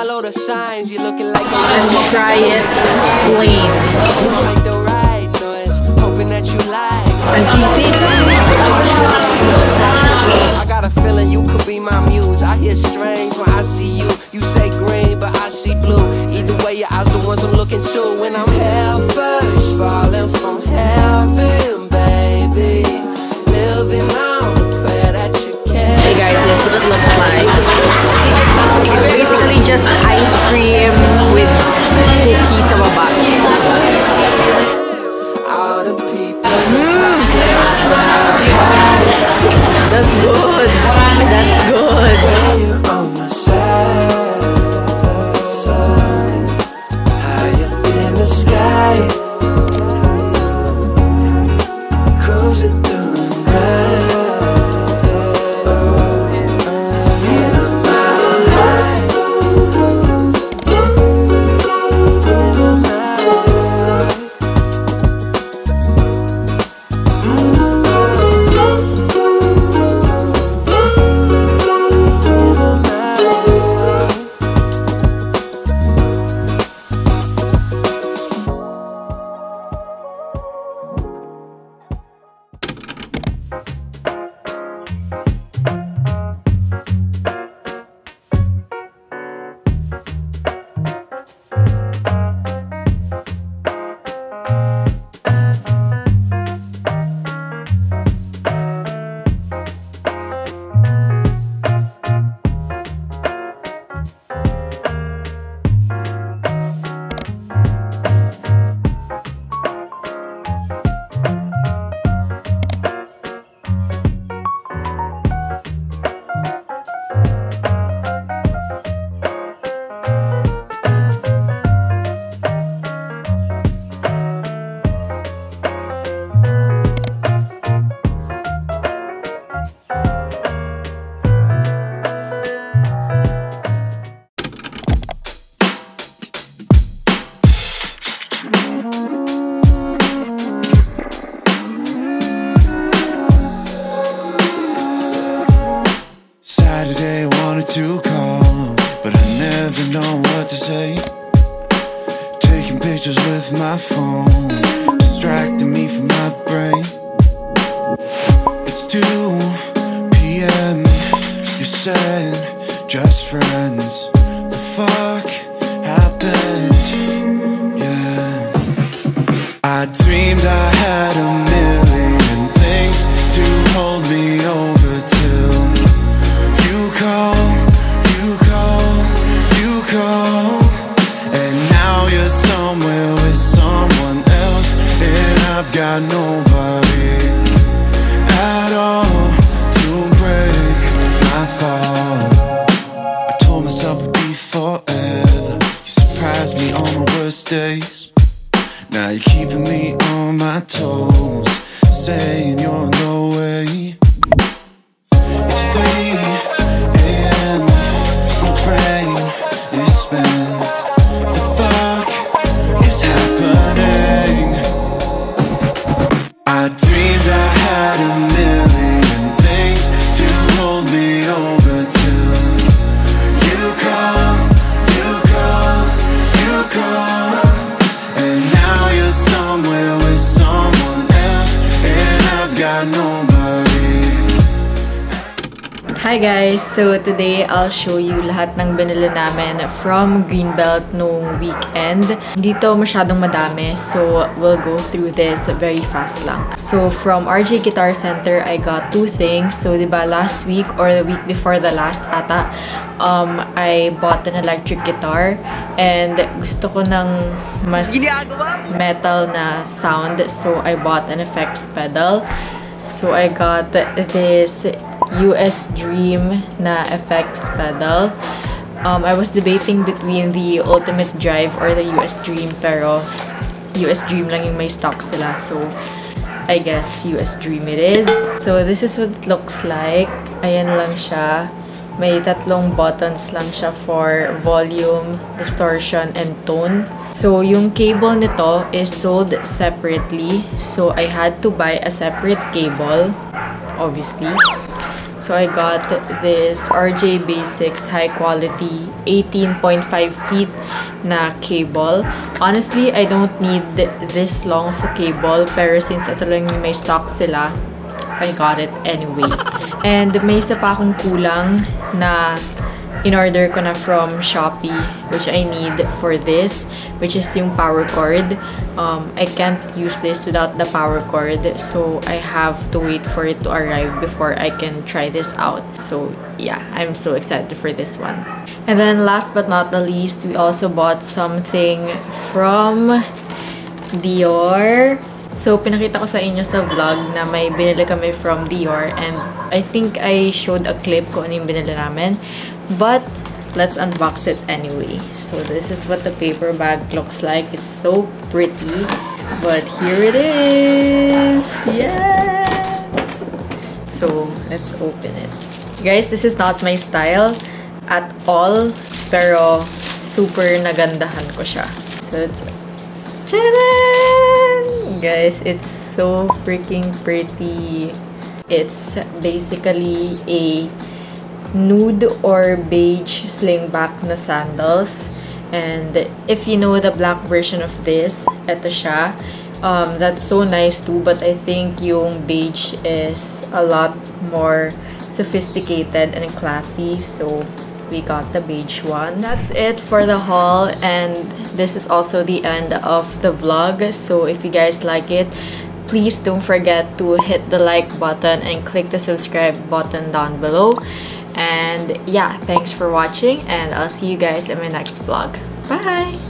Follow the signs, you're looking like a lean. The right noise, hoping that you like. And GC. Saturday wanted to call But I never know what to say Taking pictures with my phone Distracting me from my brain It's 2 p.m. You said just friends The fuck happened? Now you're keeping me on my toes, saying you're no way. got no. Hi guys! So today, I'll show you lahat ng binili namin from Greenbelt nung weekend. Dito masyadong madami, so we'll go through this very fast lang. So from RJ Guitar Center, I got two things. So diba last week or the week before the last ata, um, I bought an electric guitar and gusto ko ng mas metal na sound, so I bought an effects pedal. So I got this US Dream na effects pedal. Um, I was debating between the Ultimate Drive or the US Dream pero US Dream lang yung may stock sila. So, I guess US Dream it is. So, this is what it looks like. Ayan lang siya. May tatlong buttons lang siya for volume, distortion, and tone. So, yung cable nito is sold separately. So, I had to buy a separate cable, obviously. So I got this RJ Basics high quality 18.5 feet na cable. Honestly, I don't need this long of a cable pero since ito lang yung may stock sila, I got it anyway. And may isa pa akong kulang na in-order ko na from Shopee, which I need for this, which is yung power cord. Um, I can't use this without the power cord, so I have to wait for it to arrive before I can try this out. So yeah, I'm so excited for this one. And then last but not the least, we also bought something from Dior. So, pinakita ko sa inyo sa vlog na may binili kami from Dior and I think I showed a clip kung ano yung binili namin. But, let's unbox it anyway. So, this is what the paper bag looks like. It's so pretty. But here it is! Yes! So, let's open it. Guys, this is not my style at all. Pero, super nagandahan ko siya. So, it's... Guys, it's so freaking pretty. It's basically a nude or beige slingback na sandals. And if you know the black version of this, ito siya. Um, that's so nice too, but I think yung beige is a lot more sophisticated and classy. So, we got the beige one. That's it for the haul and this is also the end of the vlog. So if you guys like it, please don't forget to hit the like button and click the subscribe button down below. And yeah, thanks for watching and I'll see you guys in my next vlog. Bye!